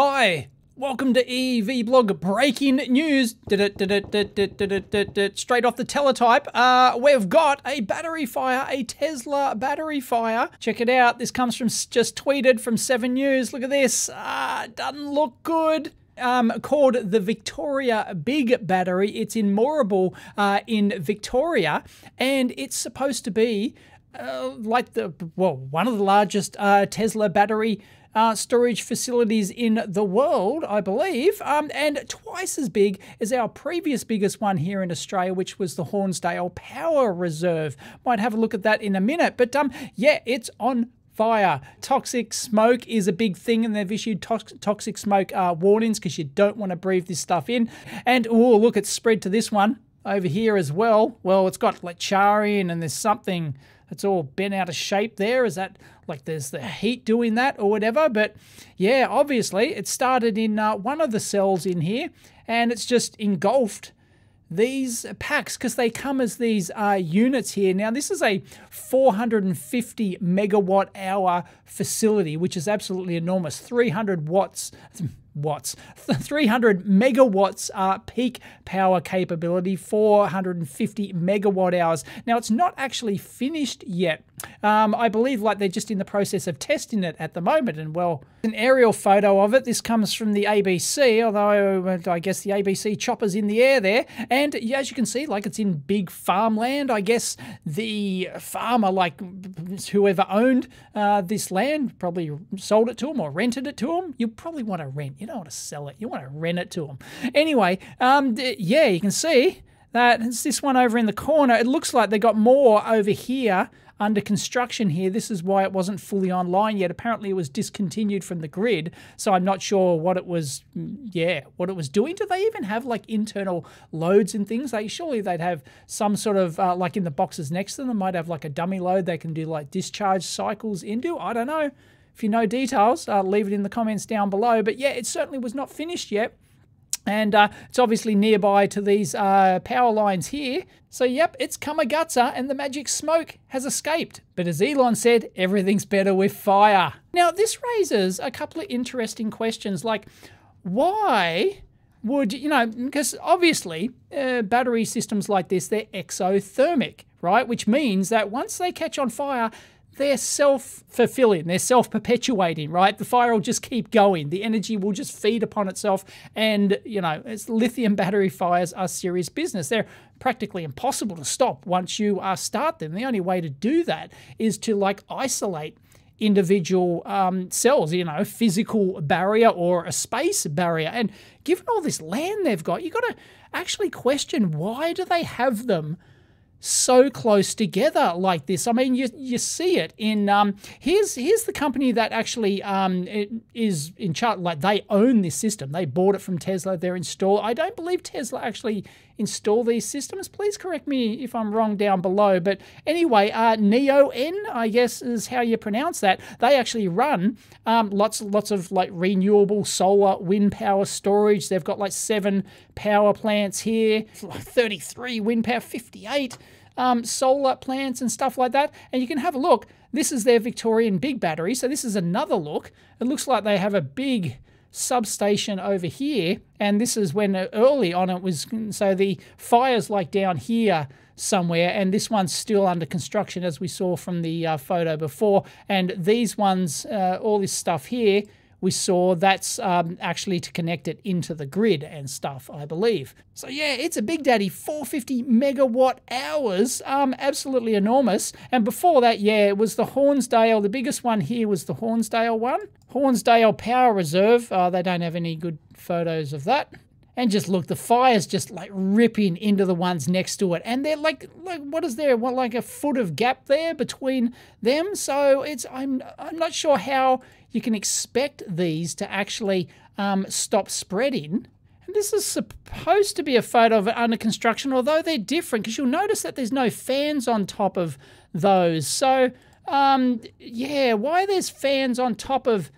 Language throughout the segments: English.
Hi, welcome to EEVblog Breaking News. Straight off the teletype, uh, we've got a battery fire, a Tesla battery fire. Check it out. This comes from just tweeted from 7 News. Look at this. Uh, doesn't look good. Um, called the Victoria Big Battery. It's in Moorabool uh, in Victoria, and it's supposed to be uh, like the well one of the largest uh, Tesla battery uh, storage facilities in the world, I believe, um, and twice as big as our previous biggest one here in Australia, which was the Hornsdale Power Reserve. Might have a look at that in a minute, but um, yeah, it's on fire. Toxic smoke is a big thing, and they've issued toxic smoke uh, warnings because you don't want to breathe this stuff in. And oh, look, it's spread to this one over here as well. Well, it's got like char in, and there's something it's all bent out of shape there. Is that like there's the heat doing that or whatever? But yeah, obviously it started in uh, one of the cells in here and it's just engulfed these packs because they come as these uh, units here. Now, this is a 450 megawatt hour facility, which is absolutely enormous. 300 watts watts, 300 megawatts uh, peak power capability, 450 megawatt hours. Now, it's not actually finished yet. Um, I believe like they're just in the process of testing it at the moment. And well, an aerial photo of it. This comes from the ABC, although I guess the ABC chopper's in the air there. And as you can see, like it's in big farmland. I guess the farmer, like whoever owned uh, this land, probably sold it to him or rented it to him. You probably want to rent. You don't want to sell it. You want to rent it to them. Anyway, um, yeah, you can see that it's this one over in the corner. It looks like they got more over here under construction here. This is why it wasn't fully online yet. Apparently, it was discontinued from the grid, so I'm not sure what it was. Yeah, what it was doing. Do they even have like internal loads and things? Like surely they'd have some sort of uh, like in the boxes next to them. They might have like a dummy load they can do like discharge cycles into. I don't know. If you know details, uh, leave it in the comments down below. But yeah, it certainly was not finished yet. And uh, it's obviously nearby to these uh, power lines here. So, yep, it's Kamagutsa and the magic smoke has escaped. But as Elon said, everything's better with fire. Now, this raises a couple of interesting questions like, why would, you know, because obviously uh, battery systems like this, they're exothermic, right? Which means that once they catch on fire, they're self fulfilling, they're self perpetuating, right? The fire will just keep going, the energy will just feed upon itself. And, you know, it's lithium battery fires are serious business. They're practically impossible to stop once you uh, start them. The only way to do that is to like isolate individual um, cells, you know, physical barrier or a space barrier. And given all this land they've got, you've got to actually question why do they have them so close together like this. I mean, you you see it in um, here's here's the company that actually um, is in charge. Like they own this system. They bought it from Tesla. They're installed. I don't believe Tesla actually install these systems. Please correct me if I'm wrong down below. But anyway, uh, Neoen, I guess is how you pronounce that. They actually run um, lots lots of like renewable solar wind power storage. They've got like seven power plants here, 33 wind power, 58 um, solar plants and stuff like that. And you can have a look. This is their Victorian big battery. So this is another look. It looks like they have a big substation over here. And this is when uh, early on it was, so the fire's like down here somewhere and this one's still under construction as we saw from the uh, photo before and these ones uh, all this stuff here we saw that's um, actually to connect it into the grid and stuff, I believe. So yeah, it's a Big Daddy, 450 megawatt hours, um, absolutely enormous. And before that, yeah, it was the Hornsdale. The biggest one here was the Hornsdale one. Hornsdale Power Reserve. Uh, they don't have any good photos of that and just look, the fire's just like ripping into the ones next to it, and they're like, like what is there? What like a foot of gap there between them? So it's I'm I'm not sure how you can expect these to actually um, stop spreading. And this is supposed to be a photo of it under construction, although they're different because you'll notice that there's no fans on top of those. So um, yeah, why there's fans on top of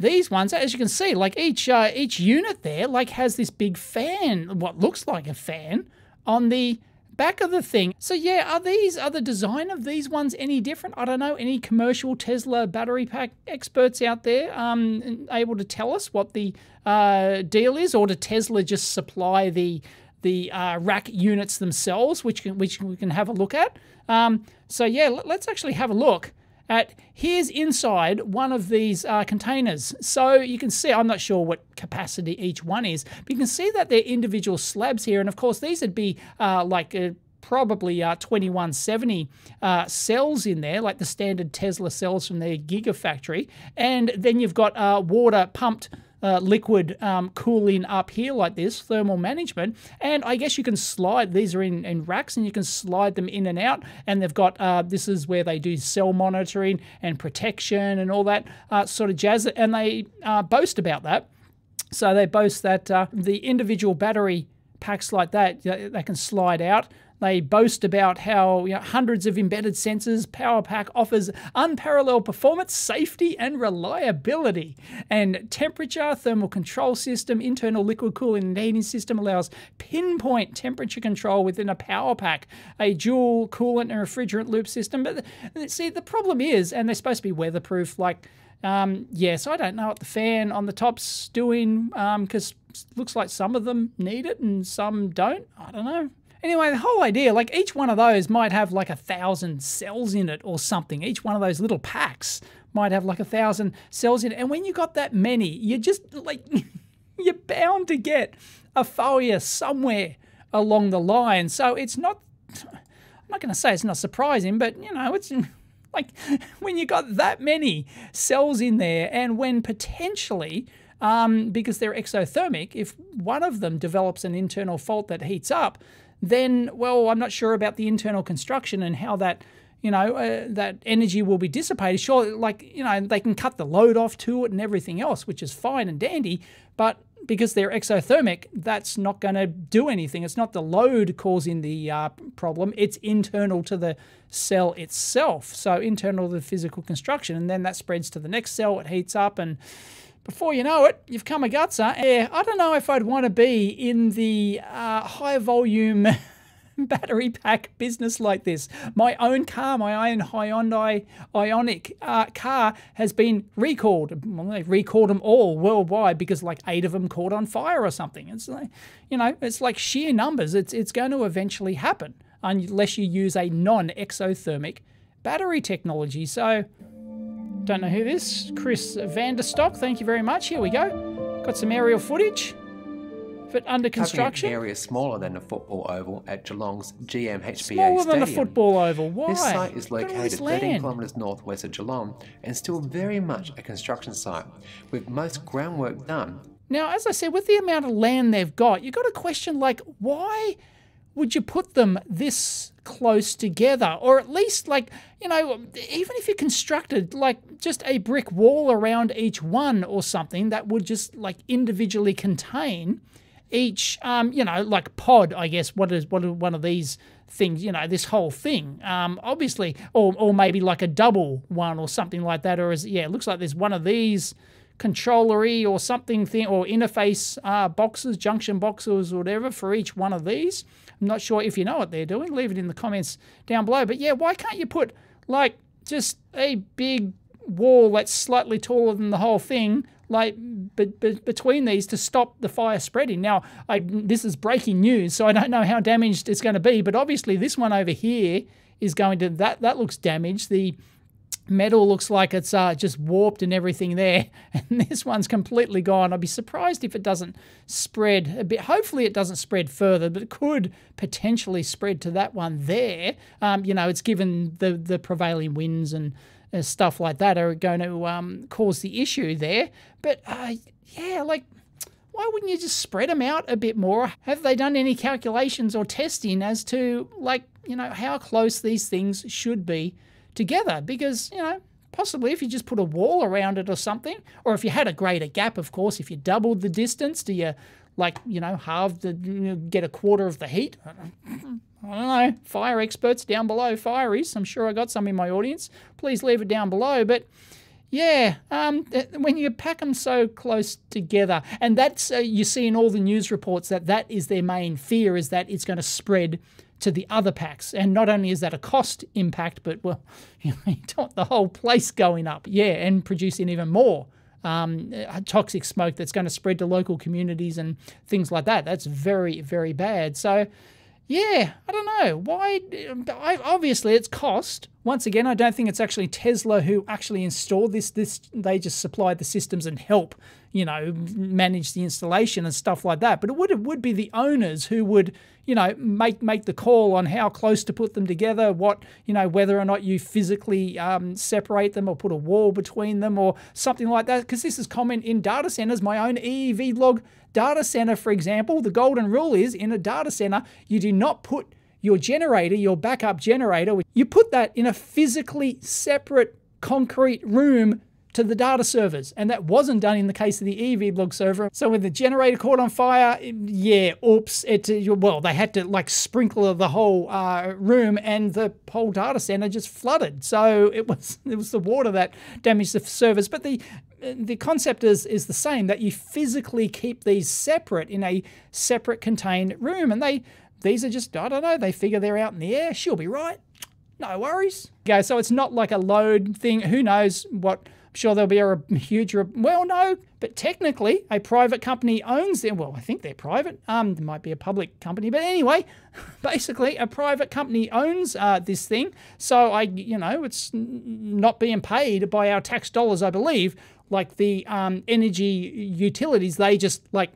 these ones, as you can see, like each uh, each unit there, like has this big fan, what looks like a fan, on the back of the thing. So yeah, are these are the design of these ones any different? I don't know. Any commercial Tesla battery pack experts out there um, able to tell us what the uh, deal is, or do Tesla just supply the the uh, rack units themselves, which can, which we can have a look at? Um, so yeah, let's actually have a look at here's inside one of these uh, containers. So you can see, I'm not sure what capacity each one is, but you can see that they're individual slabs here. And of course, these would be uh, like uh, probably uh, 2170 uh, cells in there, like the standard Tesla cells from their Gigafactory. And then you've got uh, water pumped uh, liquid um, cooling up here like this, thermal management. And I guess you can slide, these are in, in racks and you can slide them in and out. And they've got, uh, this is where they do cell monitoring and protection and all that uh, sort of jazz. And they uh, boast about that. So they boast that uh, the individual battery packs like that, they can slide out. They boast about how you know, hundreds of embedded sensors, PowerPack offers unparalleled performance, safety, and reliability. And temperature, thermal control system, internal liquid cooling and heating system allows pinpoint temperature control within a PowerPack, a dual coolant and refrigerant loop system. But see, the problem is, and they're supposed to be weatherproof, like um, yes, I don't know what the fan on the top's doing because um, looks like some of them need it and some don't. I don't know. Anyway, the whole idea, like each one of those might have like a thousand cells in it or something. Each one of those little packs might have like a thousand cells in it. And when you got that many, you're just like, you're bound to get a failure somewhere along the line. So it's not, I'm not going to say it's not surprising, but you know, it's like when you got that many cells in there and when potentially um, because they're exothermic, if one of them develops an internal fault that heats up, then, well, I'm not sure about the internal construction and how that, you know, uh, that energy will be dissipated. Sure, like, you know, they can cut the load off to it and everything else, which is fine and dandy, but because they're exothermic, that's not going to do anything. It's not the load causing the uh, problem, it's internal to the cell itself. So, internal to the physical construction. And then that spreads to the next cell, it heats up, and before you know it, you've come a gutser. Yeah, I don't know if I'd want to be in the uh, high volume battery pack business like this. My own car, my own Hyundai Ioniq uh, car has been recalled. Well, they've recalled them all worldwide because like eight of them caught on fire or something. It's like, you know, it's like sheer numbers. It's, it's going to eventually happen unless you use a non-exothermic battery technology. So don't know who this Chris Vanderstock. Thank you very much. Here we go. Got some aerial footage. But under construction. Having an area smaller than a football oval at Geelong's GMHBA Smaller Stadium. than a football oval. Why? This site is located 13 kilometres northwest of Geelong and still very much a construction site, with most groundwork done. Now, as I said, with the amount of land they've got, you've got to question like, why would you put them this close together? Or at least, like, you know, even if you constructed like just a brick wall around each one or something that would just like individually contain each, um, you know, like pod, I guess, what is what one of these things, you know, this whole thing. Um, obviously, or, or maybe like a double one or something like that. Or is, yeah, it looks like there's one of these controllery or something thing or interface uh, boxes, junction boxes, or whatever for each one of these. I'm not sure if you know what they're doing. Leave it in the comments down below. But yeah, why can't you put like just a big wall that's slightly taller than the whole thing, like be, be, between these to stop the fire spreading. Now, I, this is breaking news, so I don't know how damaged it's going to be, but obviously this one over here is going to that that looks damaged. The metal looks like it's uh, just warped and everything there, and this one's completely gone. I'd be surprised if it doesn't spread a bit. Hopefully, it doesn't spread further, but it could potentially spread to that one there. Um, you know, it's given the the prevailing winds and uh, stuff like that are going to um, cause the issue there. But uh, yeah, like why wouldn't you just spread them out a bit more? Have they done any calculations or testing as to like you know how close these things should be? Together because, you know, possibly if you just put a wall around it or something, or if you had a greater gap, of course, if you doubled the distance, do you, like, you know, halve the, you know, get a quarter of the heat? I don't know. Fire experts down below, fireys. I'm sure I got some in my audience. Please leave it down below. But yeah, um, when you pack them so close together, and that's uh, you see in all the news reports that that is their main fear is that it's going to spread to the other packs. And not only is that a cost impact, but well, you, don't want the whole place going up. Yeah, and producing even more um, toxic smoke that's going to spread to local communities and things like that. That's very, very bad. So, yeah, I don't know. Why? I, obviously, it's cost. Once again, I don't think it's actually Tesla who actually installed this. This they just supplied the systems and help you know, manage the installation and stuff like that. But it would it would be the owners who would, you know, make make the call on how close to put them together, what you know, whether or not you physically um, separate them or put a wall between them or something like that. Because this is common in data centers. My own EEVblog data center, for example, the golden rule is in a data center you do not put your generator, your backup generator, you put that in a physically separate concrete room to the data servers. And that wasn't done in the case of the EEVblog server. So when the generator caught on fire, yeah, oops, it, well, they had to like sprinkle the whole uh, room and the whole data center just flooded. So it was, it was the water that damaged the servers. But the, the concept is, is the same, that you physically keep these separate in a separate contained room. And they, these are just, I don't know, they figure they're out in the air. She'll be right. No worries. Okay, so it's not like a load thing. Who knows what I'm sure there'll be a huge, well, no, but technically a private company owns them. Well, I think they're private. Um, it might be a public company, but anyway, basically a private company owns uh, this thing. So I, you know, it's not being paid by our tax dollars, I believe. Like the um, energy utilities, they just like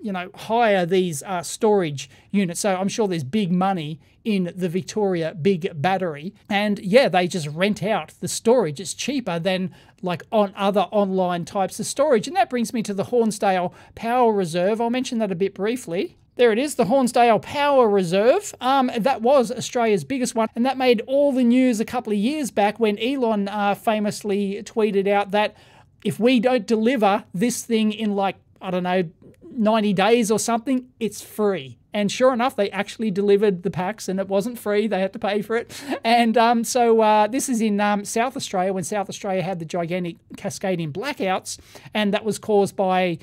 you know, hire these uh, storage units. So I'm sure there's big money in the Victoria big battery. And yeah, they just rent out the storage. It's cheaper than like on other online types of storage. And that brings me to the Hornsdale Power Reserve. I'll mention that a bit briefly. There it is, the Hornsdale Power Reserve. Um, that was Australia's biggest one, and that made all the news a couple of years back when Elon uh, famously tweeted out that if we don't deliver this thing in like, I don't know, 90 days or something, it's free. And sure enough, they actually delivered the packs and it wasn't free. They had to pay for it. And um, so uh, this is in um, South Australia when South Australia had the gigantic cascading blackouts. And that was caused by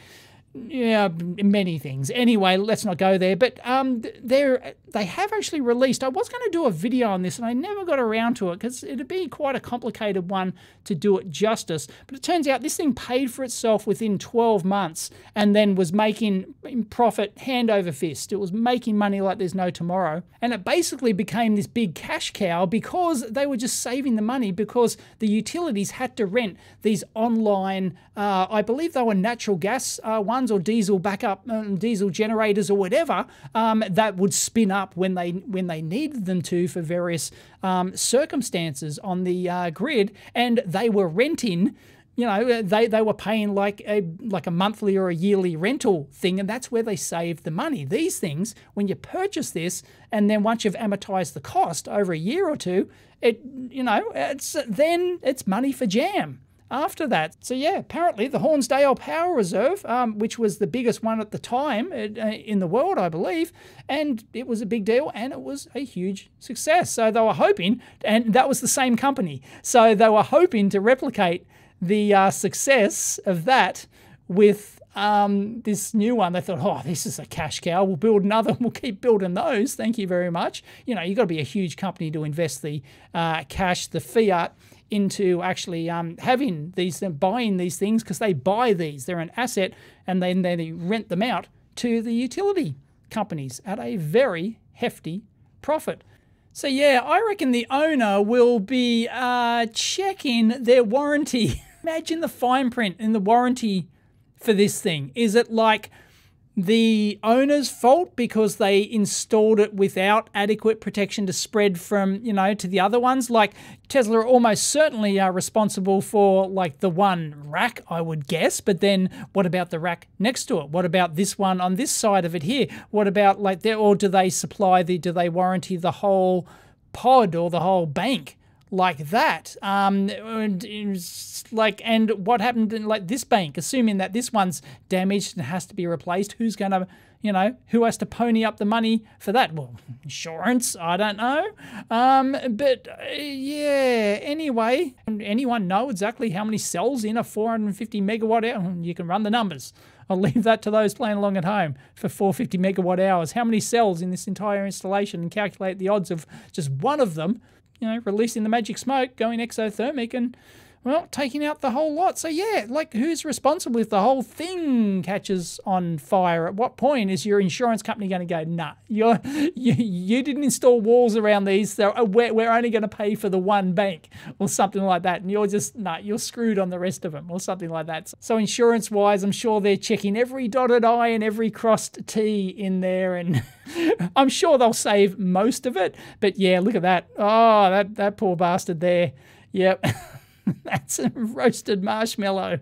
yeah, many things. Anyway, let's not go there. But um, they're they have actually released. I was going to do a video on this, and I never got around to it because it'd be quite a complicated one to do it justice. But it turns out this thing paid for itself within 12 months, and then was making profit hand over fist. It was making money like there's no tomorrow, and it basically became this big cash cow because they were just saving the money because the utilities had to rent these online. Uh, I believe they were natural gas uh, ones or diesel backup um, diesel generators or whatever um, that would spin up when they when they needed them to for various um, circumstances on the uh, grid, and they were renting you know they, they were paying like a like a monthly or a yearly rental thing. And that's where they saved the money. These things when you purchase this and then once you've amortized the cost over a year or two it you know it's then it's money for jam after that. So yeah, apparently the Hornsdale Power Reserve, um, which was the biggest one at the time uh, in the world, I believe, and it was a big deal and it was a huge success. So they were hoping, and that was the same company, so they were hoping to replicate the uh, success of that with um, this new one. They thought, oh, this is a cash cow. We'll build another. We'll keep building those. Thank you very much. You know, you've got to be a huge company to invest the uh, cash, the fiat into actually um, having these, buying these things because they buy these. They're an asset and then they rent them out to the utility companies at a very hefty profit. So yeah, I reckon the owner will be uh, checking their warranty. Imagine the fine print in the warranty for this thing. Is it like the owner's fault because they installed it without adequate protection to spread from, you know, to the other ones. Like Tesla almost certainly are responsible for like the one rack, I would guess. But then what about the rack next to it? What about this one on this side of it here? What about like there, or do they supply the, do they warranty the whole pod or the whole bank? Like that. Um, and like, and what happened in like this bank? Assuming that this one's damaged and has to be replaced, who's going to, you know, who has to pony up the money for that? Well, insurance. I don't know. Um, but uh, yeah. Anyway, anyone know exactly how many cells in a 450 megawatt? Hour? You can run the numbers. I'll leave that to those playing along at home for 450 megawatt hours. How many cells in this entire installation and calculate the odds of just one of them, you know, releasing the magic smoke, going exothermic and well, taking out the whole lot. So yeah, like who's responsible if the whole thing catches on fire? At what point is your insurance company going to go, nah, you, you didn't install walls around these, so uh, we're, we're only going to pay for the one bank or something like that. And you're just, nah, you're screwed on the rest of them or something like that. So insurance wise, I'm sure they're checking every dotted I and every crossed T in there. And I'm sure they'll save most of it. But yeah, look at that. Oh, that, that poor bastard there. Yep. That's a roasted marshmallow.